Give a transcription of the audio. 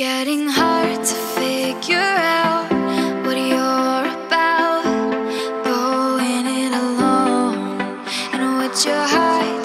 getting hard to figure out what you're about. Going it alone, and what you hide.